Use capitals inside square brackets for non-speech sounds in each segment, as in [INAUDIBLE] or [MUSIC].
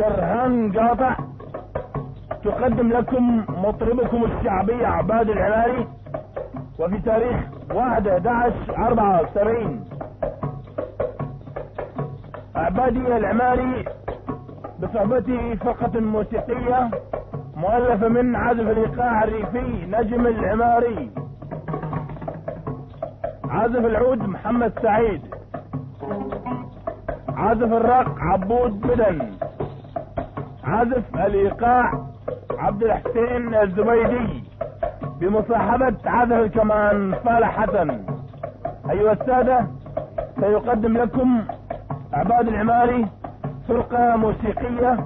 شرهان قاطع تقدم لكم مطربكم الشعبي عباد العماري وفي تاريخ 1 11 74 عبادي العماري بصحبته فرقة موسيقية مؤلفة من عازف الإيقاع الريفي نجم العماري. عازف العود محمد سعيد. عازف الرق عبود بدن. عازف الايقاع عبد الحسين الزبيدي بمصاحبة عازف الكمان صالح حسن. أيها السادة سيقدم لكم عباد العماري فرقة موسيقية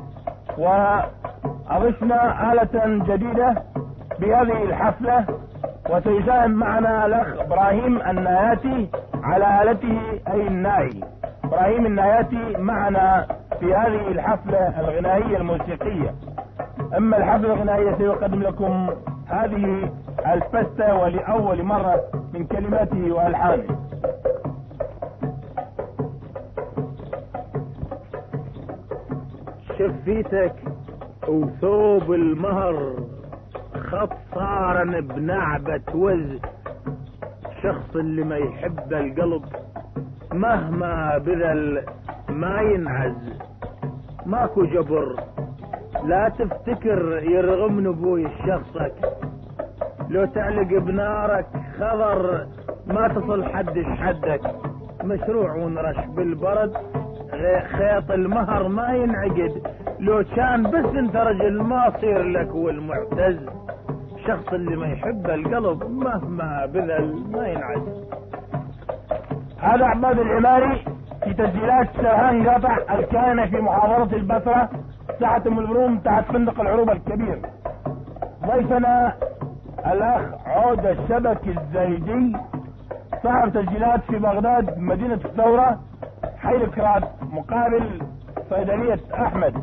وأضفنا آلة جديدة بهذه الحفلة. وسيساهم معنا الأخ إبراهيم الناياتي على آلته أي الناي. إبراهيم الناياتي معنا في هذه الحفلة الغنائية الموسيقية. أما الحفلة الغنائية سيقدم لكم هذه الفستة ولأول مرة من كلماته وألحانه. شفيتك وثوب المهر خطارا بنعبة وز. الشخص اللي ما يحب القلب مهما بذل ما ينعز ماكو جبر. لا تفتكر يرغم نبوي شخصك. لو تعلق بنارك خضر ما تصل حدش حدك. مشروع ونرش بالبرد خيط المهر ما ينعقد. لو كان بس انت رجل ما صير لك والمعتز. الشخص اللي ما يحب القلب مهما بذل ما ينعز هذا عباد العماري. في تسجيلات شرهان قطع الكائنة في محافظة البصرة ساحة ام البروم تحت فندق العروبة الكبير. ضيفنا الأخ عودة الشبك الزايدي صاحب تسجيلات في بغداد مدينة الثورة حي الكراد مقابل صيدلية أحمد.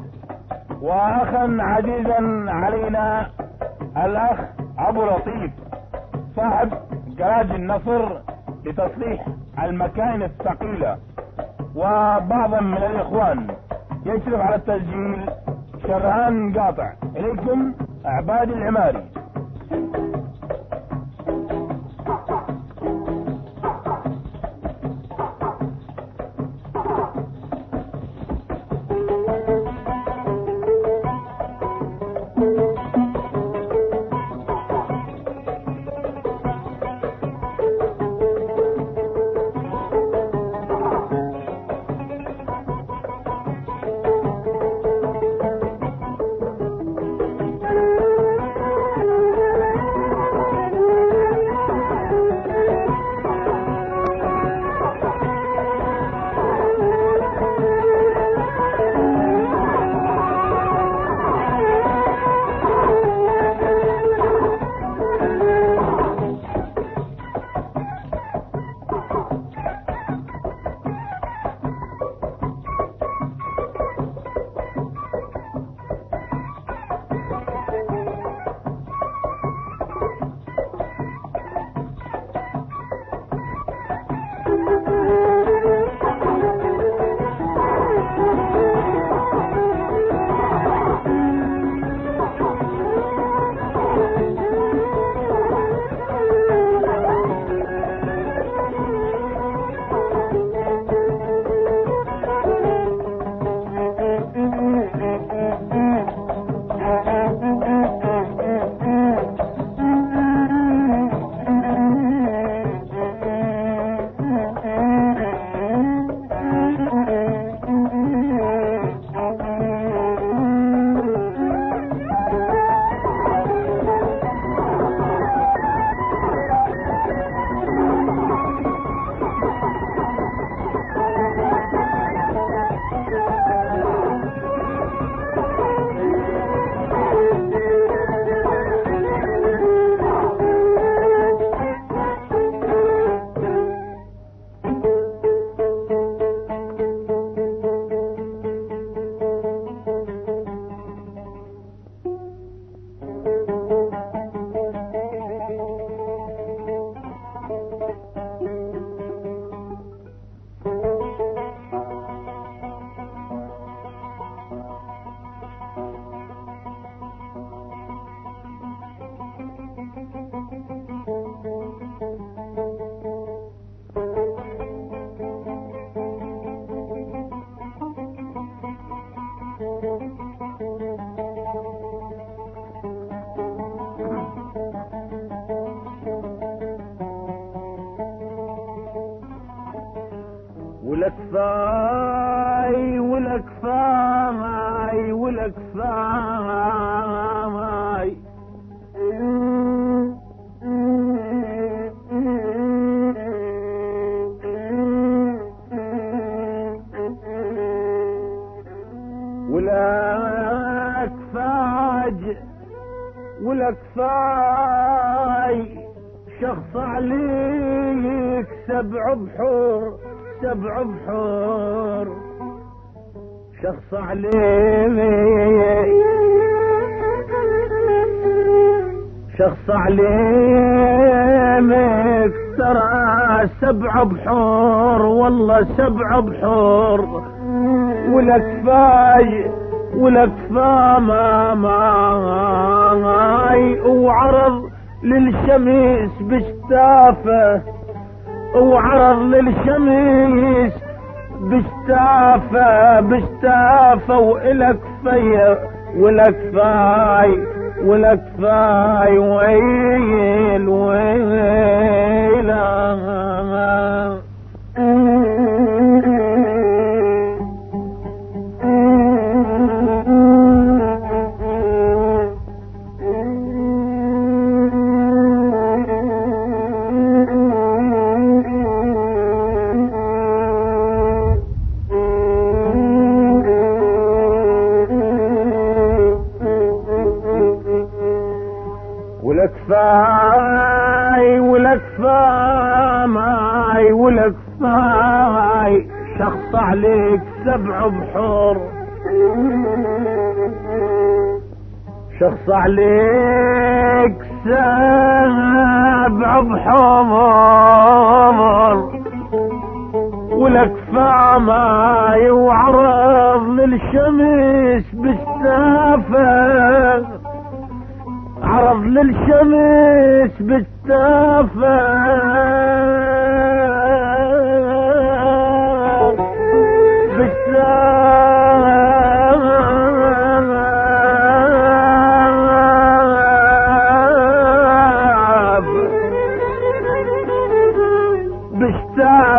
وأخا عزيزا علينا الأخ أبو لطيف صاحب جراج النصر لتصليح المكائن الثقيلة. وبعضا من الإخوان يشرف على التسجيل شرهان قاطع. إليكم عباد العماري. بحور سبع بحور. شخص عليك شخص عليك ترى سبع بحور والله سبع بحور. ولك فاي ولك فاما ماي وعرض للشمس بشتافه. وعرض للشمس بشتافة بشتافة وإلك في ولك فاي ولك فاي ويل ويل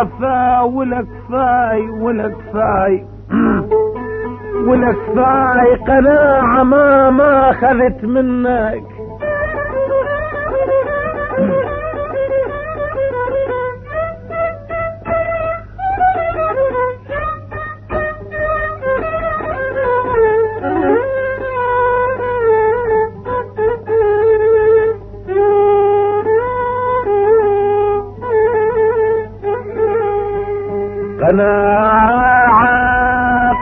بالسافة ولك فاي ولك فاي. ولك فاي [CLEARS THROAT] قناعة ما ما اخذت منك. قناعة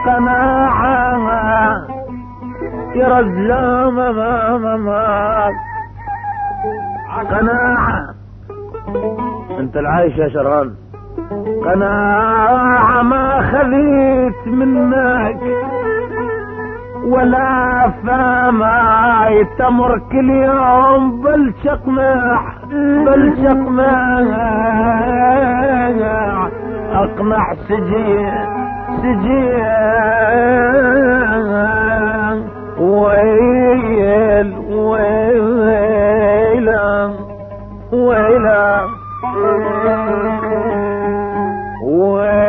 قناعة يا رزام ما ما ما قناعة أنت العايش يا شران. قناعة ما خليت منك. ولا فما تمر كل يوم بل شقمع بل شقمع أقنع سجين سجين ويل ويلا ويلا. ويلا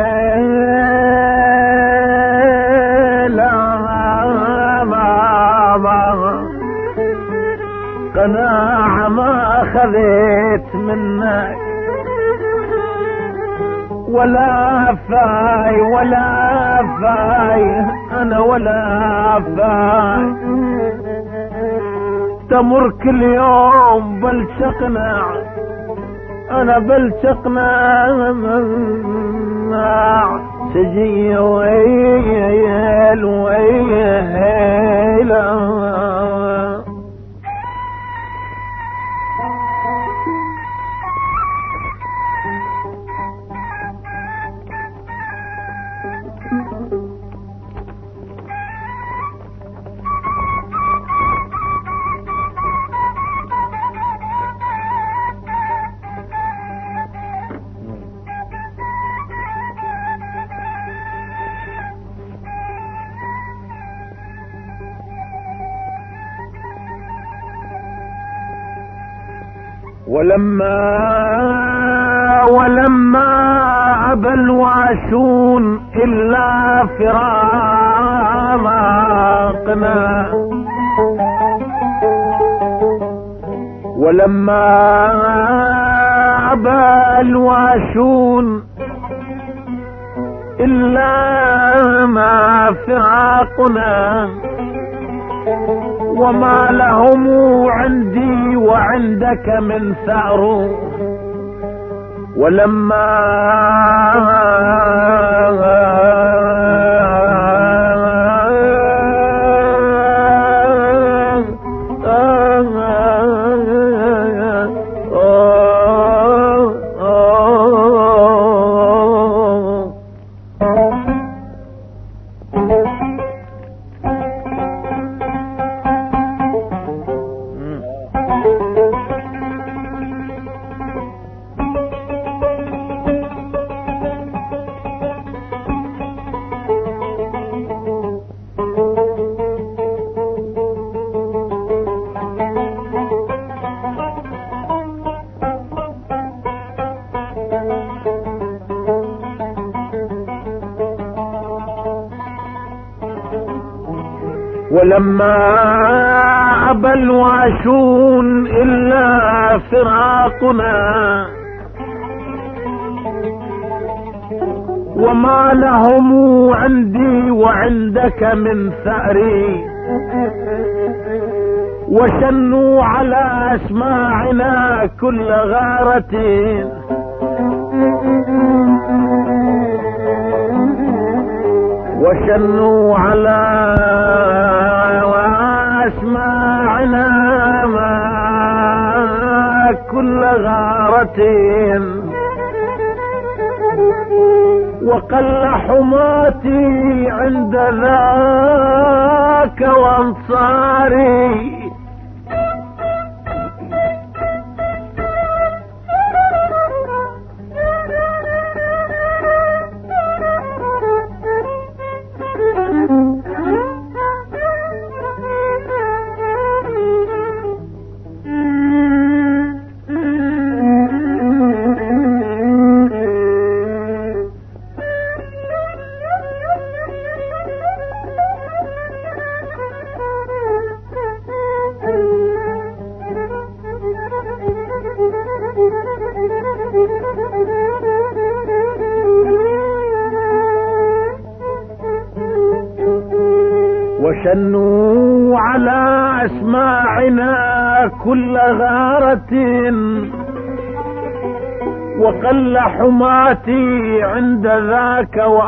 قناعة ما اخذت منك. ولا فاي ولا فاي. أنا ولا فاي. تمر كل يوم بل تقنع أنا بل تقنع سجي ويل ويل. ولما ولما أبى الواشون إلا فراقنا ولما أبى الواشون إلا ما فراقنا. وما لهم عندي وعندك من ثأر. ولما ولما أبى الواشون إلا فراقنا. وما لهم عندي وعندك من ثأري. وشنوا على أسماعنا كل غارة وشنوا على أسماعنا ما كل غارة وقل حماتي عند ذاك وأنصاري.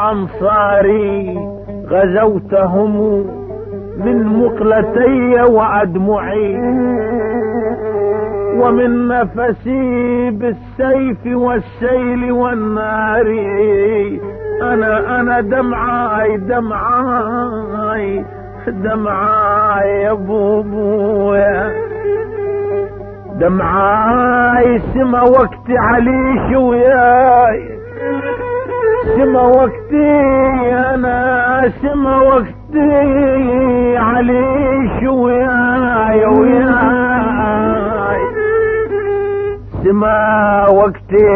وأنصاري غزوتهم من مقلتي وأدمعي ومن نفسي بالسيف والسيل والنار. أنا أنا دمعاي دمعاي دمعاي يا بوبويا دمعاي سما وقتي علي شوياي سما وقتي أنا سما وقتي علي شوياي وياي. سما وقتي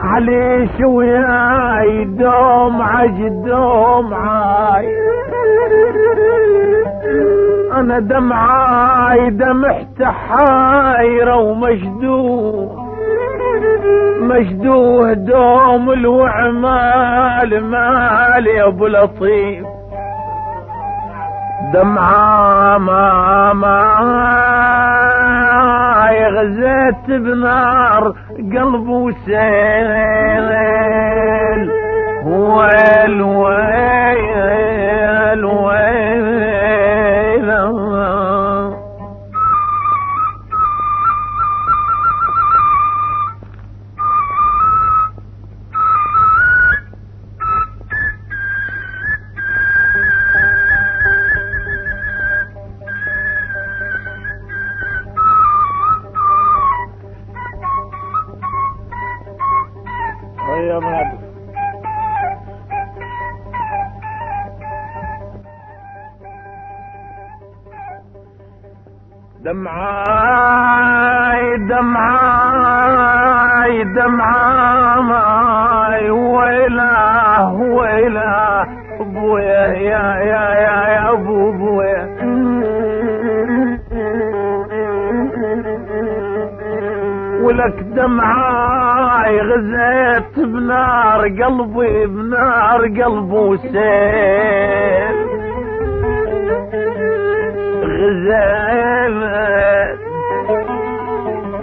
علي شوياي دوم عجد دوم عاي. أنا دمعاي دمحت حايرة ومجدوه مجدوه دوم الوعمال مال يا أبو لطيف. دمعة ما ما غزيت بنار قلب وسيل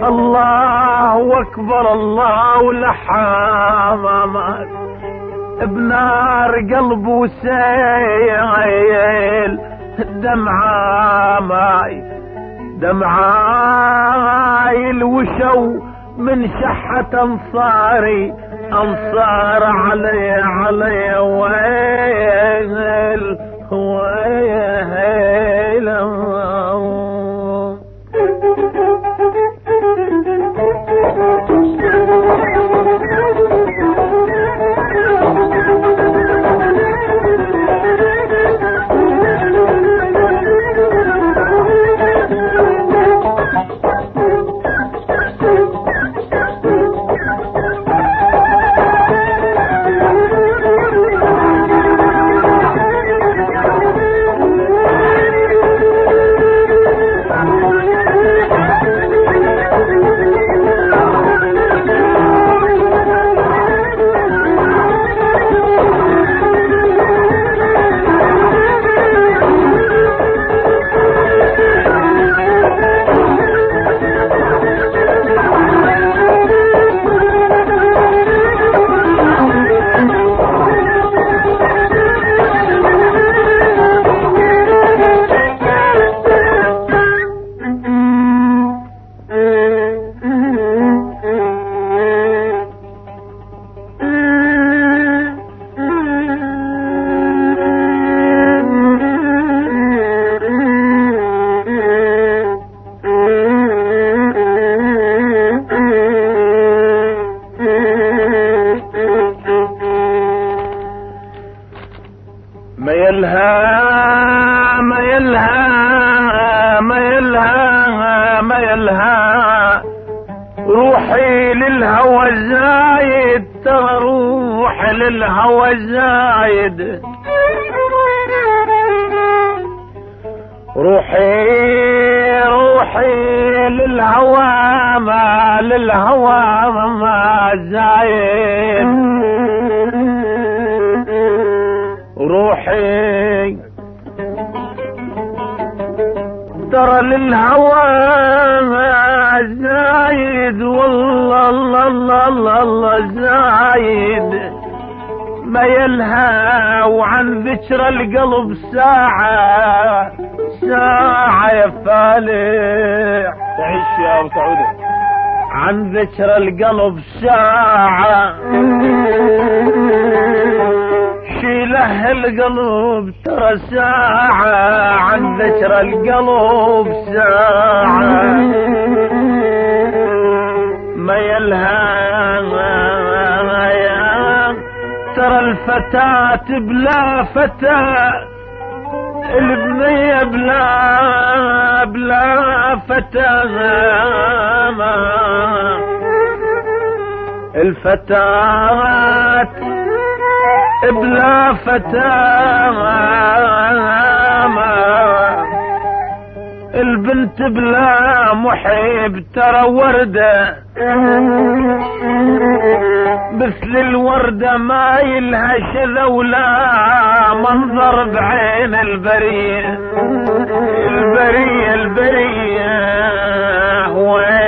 الله أكبر الله لحامات بنار قلبه سيل دمعة ماي. دمعاي الوشو من شحة أنصاري أنصار علي علي ويل ويل. Thank you. ما للهوى ما زايد روحي ترى للهوى زايد والله الله الله الله, الله زايد ما يلهى وعن ذكر القلب ساعة ساعة يا فالح. تعيش يا أبو سعودة عن ذكر القلب ساعة. شيله القلب ترى ساعة. عن ذكر القلب ساعة. ما يلهى ترى الفتاة بلا فتاة. البنية بلا بلا فتاة. الفتاة بلا فتاة. البنت بلا محب ترى وردة. مثل الوردة ما يلها شذا ولا منظر بعين البرية. البرية البرية ويل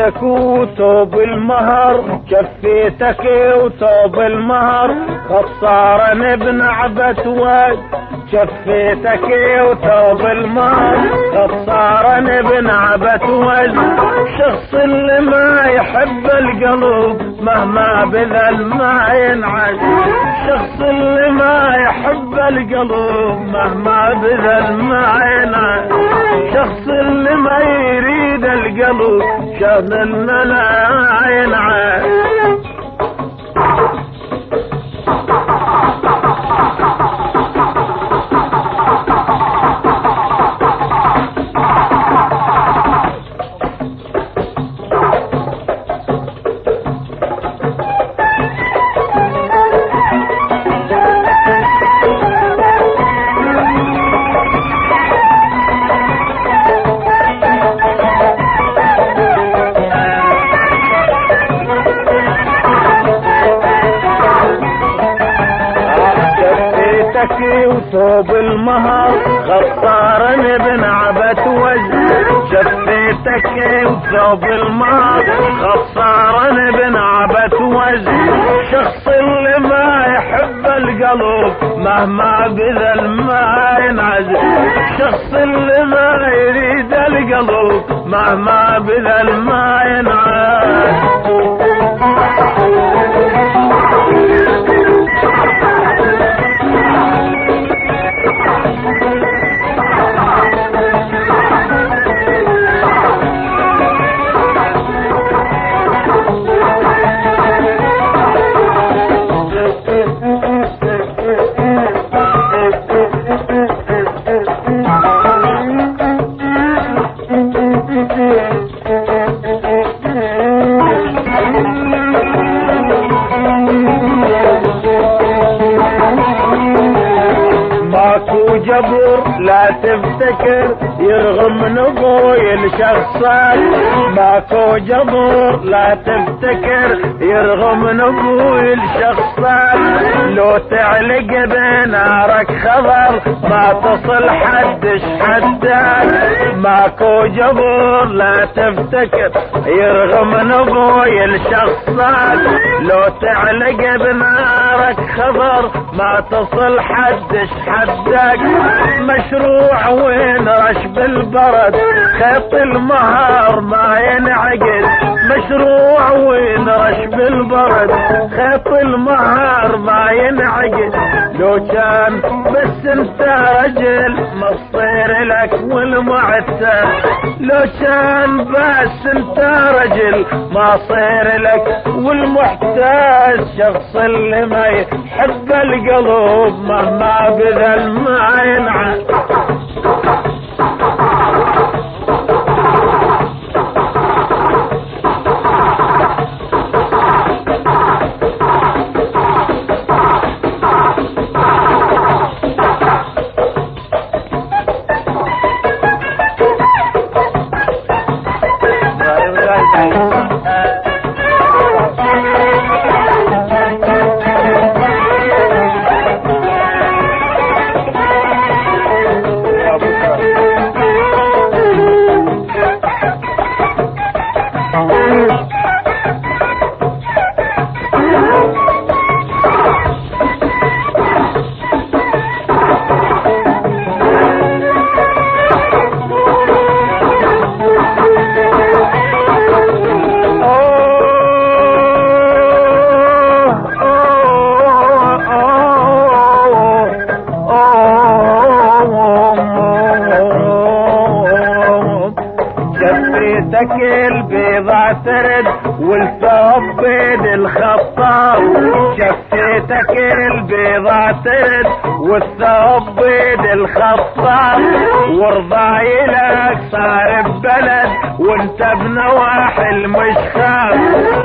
شفيتك وثوب المهر شفيتك وثوب المهر خسارا ابن عبت واد شفيتك وثوب المهر. خسارا ابن عبت واد شخص اللي ما يحب القلب مهما بذل ما ينعد شخص اللي ما يحب القلب مهما بذل ما ينعد شخص اللي ما يريد القلب شان الملا ينعد وثوب المهر غطارا ابن عبت وجه شخص اللي ما يحب القلب مهما بذل ما ينعزل. شخص اللي ما يريد القلب مهما بذل ما ينعزل. الشخصات ماكو جبر لا تفتكر يرغم نبوي الشخصات لو تعلق بنارك خبر ما تصل حدش حدك ماكو جبر لا تفتكر. يرغم نبوي الشخصات لو تعلق بنارك خبر ما تصل حدش حدك. مشروع وين رش بالبرد؟ خيط المهار ما ينعقد. مشروع وين رش بالبرد خيط المهار ما ينعقد لو كان بس انت رجل مصير لك والمعتاد لو كان بس انت رجل ما صير لك والمحتاج. شخص اللي ما يحب القلب مهما بذل ما ينعاد ترد والثوب الخطاب. شفيتك البيضة ترد والثوب بيد الخطاب. ورضايلك صار ببلد وانت بنواحي المشخاب.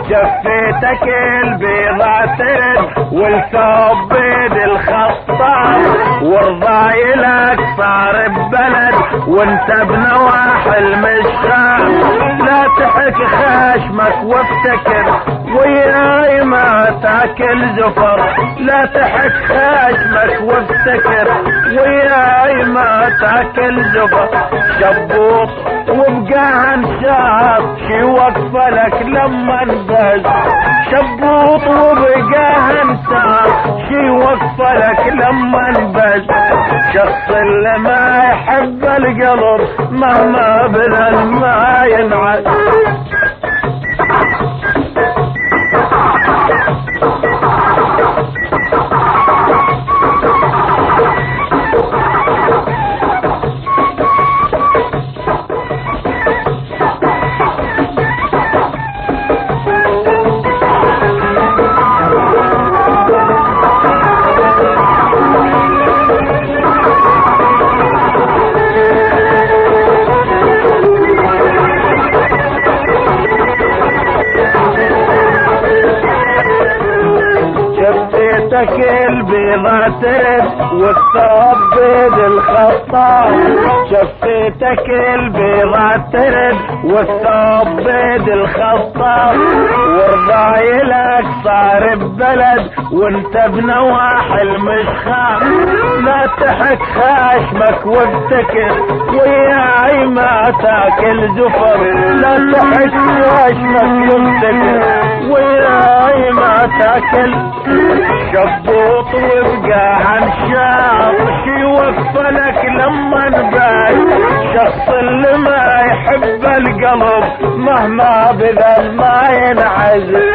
شفيتك البيضة ترد والثوب بيد الخطاب. ورضايلك صار ببلد وانت بنواحي المشخاب. لا تحك خشمك وافتكر وياي ما تاكل زفر لا تحك خشمك وافتكر وياي ما تاكل زفر شبوط وبقى هنشاط شي وقفة لك لما انبز. شبوط وبقى هنشاط شي وقفة لك لما انبز شخص اللي ما يحب القلب مهما بذل ما ينعد شفتك البيضة ترد والثوب بيد الخطاب ورضايلك صار ببلد وانت بنواحي المشخام لا تحك خاشمك وابتكر وياي ما تاكل زفر. لا تحك خاشمك وابتكر وياي ما تاكل. شبوط وابقى عن شي وقفة لك لما نبات شخص اللي ما يحب القلب مهما بذل ما ينعزل.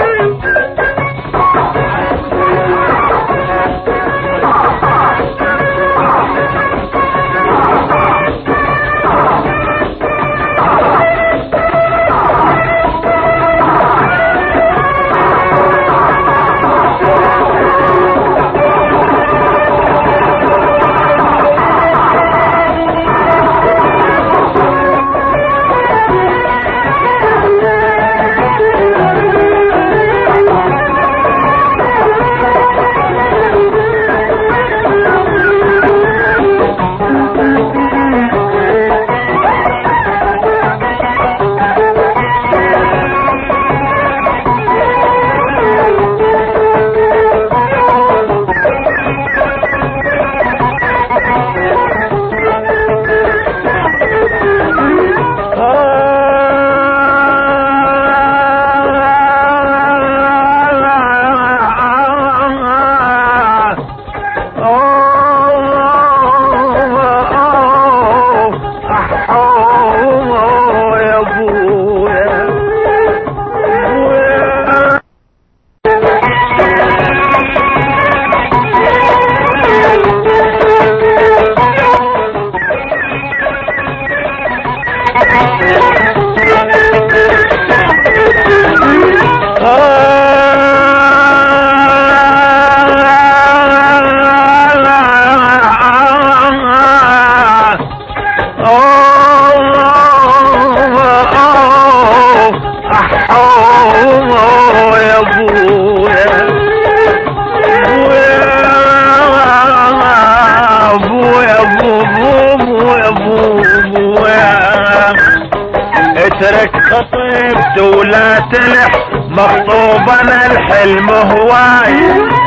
الحلم هواي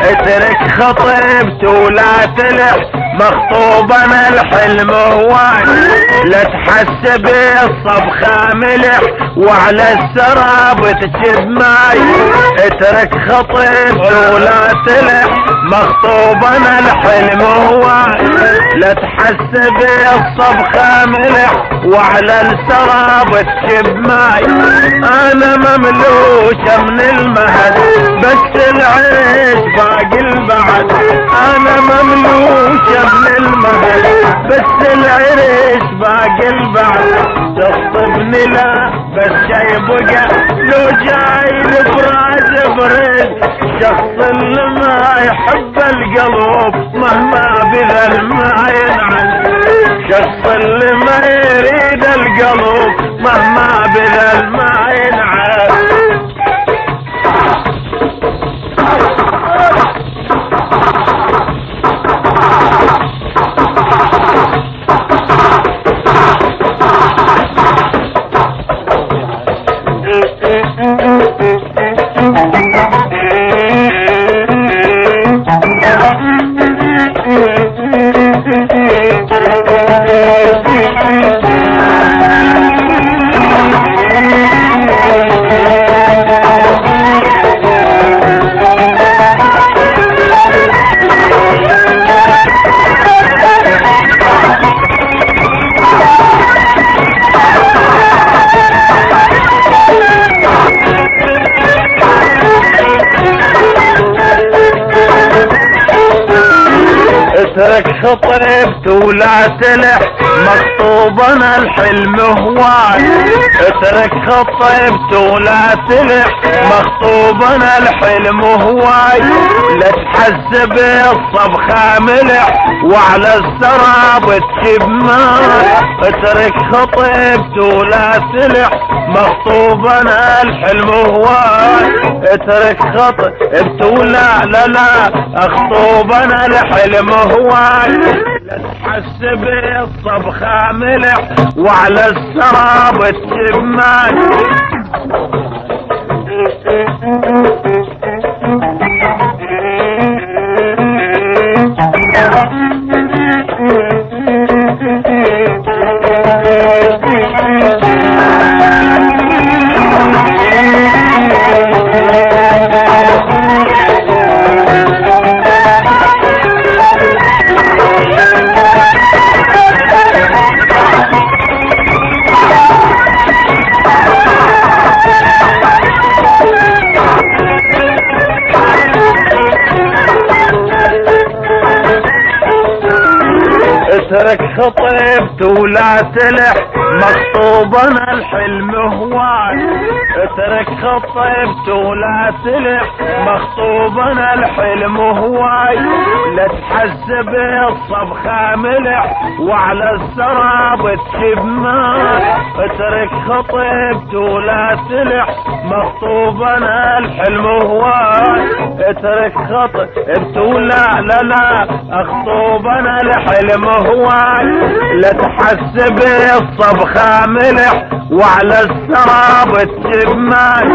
اترك خطيبته ولا تلح مخطوبا الحلم هواي لا تحسب الصبخة ملح وعلى السراب تجيب ماي. اترك خطيبته ولا تلح مخطوبا الحلم هواي لا تحسب الصبخة ملح وعلى السراب تجيب ماي. أنا مملوشة من المهد بس العيش باقي البعد. أنا مملوشة من المهد بس العيش باقي البعد تصطبني لا بس شي بقى. لو جاي الفراز برد شخص اللي ما يحب القلب مهما بذل ما ينعم شخص اللي ما يريد القلب مهما بذل ما ينعم ولا تلح مخطوبنا الحلم هواي. اترك خطبت ولا تلح مخطوبنا الحلم هواي. لا تحسب الصبخة ملح وعلى السراب تشب ماي اترك خطبت ولا تلح مخطوبنا الحلم هواي. اترك خطبت ولا لا لا اخطوبنا الحلم هواي. لا تحسب الصبخة ملح وعلى السراب تشب ولا تلح مخطوبنا الحلم هواي اترك خطبت ولا تلح مخطوبنا الحلم هواي لا تحسب الصبخة ملح وعلى السراب تشب ماي اترك خطبت ولا تلح مخطوبنا الحلم هواي اترك خطبت ولا لا لا اخطوبنا الحلم هواي لا تحسب الصبخة ملح وعلى السراب تشب ماي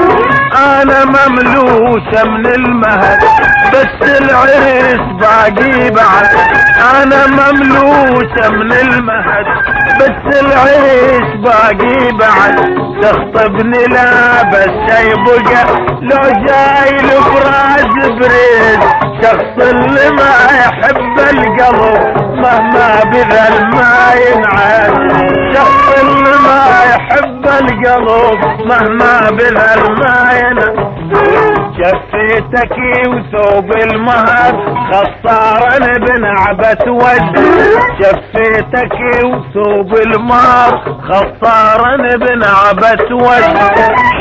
مملوسة من المهد بس العرس باقي بعد. أنا مملوسة من المهد بس العرس باقي بعد. تخطبني لا بس شي بقى لو جاي الفراز بريد. شخص اللي ما يحب القلب مهما بذل ما ينعاد. شخص اللي ما يحب القلب مهما بذل ما ينعاد. شفيتك وثوب المهر خسارا بنعبة ود. شفيتك وثوب المهر خسارا بنعبة ود.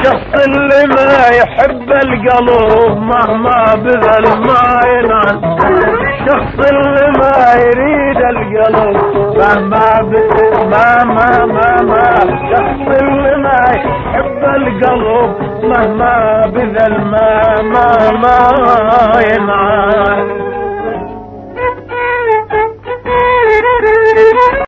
شخص اللي ما يحب القلب مهما بذل ما ينعد شخص اللي ما يريد القلب مهما بذل ما ما ما ما شخص اللي ما يحب القلب مهما بذل ما ما ما ينعاد